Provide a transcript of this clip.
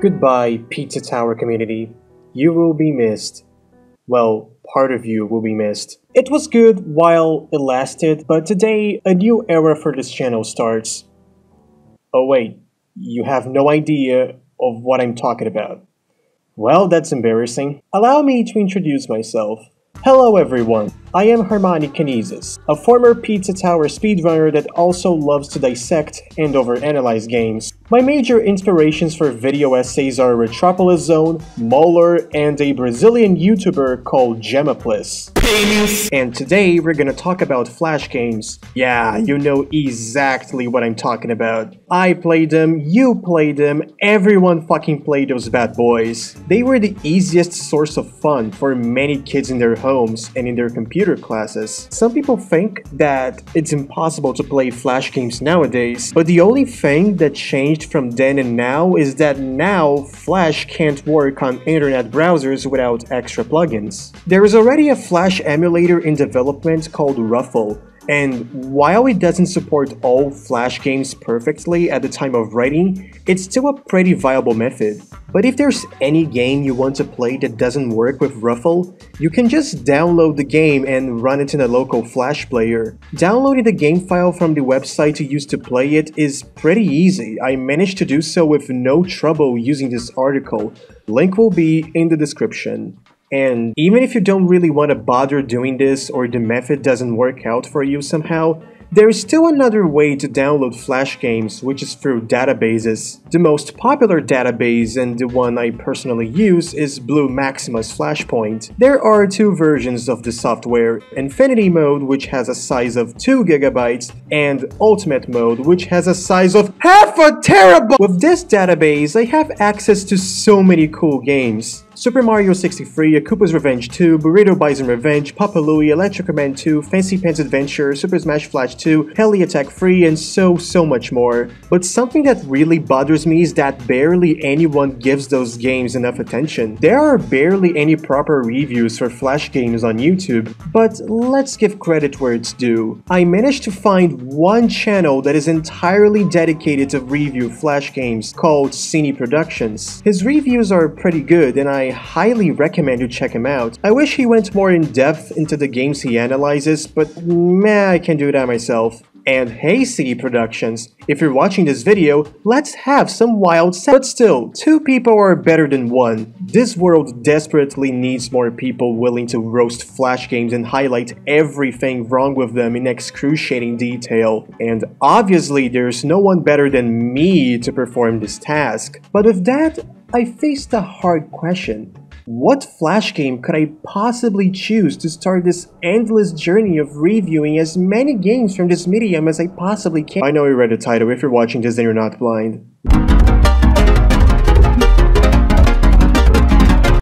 Goodbye, Pizza Tower community. You will be missed. Well, part of you will be missed. It was good while it lasted, but today a new era for this channel starts. Oh wait, you have no idea of what I'm talking about. Well, that's embarrassing. Allow me to introduce myself. Hello everyone, I am Hermione Kinesis, a former Pizza Tower speedrunner that also loves to dissect and overanalyze games. My major inspirations for video essays are Retropolis Zone, Molar, and a Brazilian YouTuber called Gemaplys. And today we're gonna talk about Flash games. Yeah, you know exactly what I'm talking about. I played them, you played them, everyone fucking played those bad boys. They were the easiest source of fun for many kids in their homes and in their computer classes. Some people think that it's impossible to play Flash games nowadays, but the only thing that changed changed from then and now is that now Flash can't work on internet browsers without extra plugins. There is already a Flash emulator in development called Ruffle, and while it doesn't support all Flash games perfectly at the time of writing, it's still a pretty viable method. But if there's any game you want to play that doesn't work with Ruffle, you can just download the game and run it in a local Flash player. Downloading the game file from the website you use to play it is pretty easy. I managed to do so with no trouble using this article. Link will be in the description. And even if you don't really want to bother doing this or the method doesn't work out for you somehow, there is still another way to download Flash games, which is through databases. The most popular database and the one I personally use is BlueMaxima's Flashpoint. There are two versions of the software, Infinity Mode which has a size of 2GB and Ultimate Mode which has a size of half a terabyte! With this database, I have access to so many cool games. Super Mario 63, A Koopa's Revenge 2, Burrito Bison Revenge, Papa Louie, Electric Command 2, Fancy Pants Adventure, Super Smash Flash 2, Heli Attack Free, and so, so much more. But something that really bothers me is that barely anyone gives those games enough attention. There are barely any proper reviews for Flash games on YouTube, but let's give credit where it's due. I managed to find one channel that is entirely dedicated to review Flash games called Seany Productions. His reviews are pretty good and I I highly recommend you check him out. I wish he went more in depth into the games he analyzes, but meh, I can do that myself. And hey Seany Productions, if you're watching this video, let's have some wild But still, two people are better than one. This world desperately needs more people willing to roast Flash games and highlight everything wrong with them in excruciating detail. And obviously there's no one better than me to perform this task. But with that, I faced a hard question. What Flash game could I possibly choose to start this endless journey of reviewing as many games from this medium as I possibly can? I know you read the title, if you're watching this then you're not blind.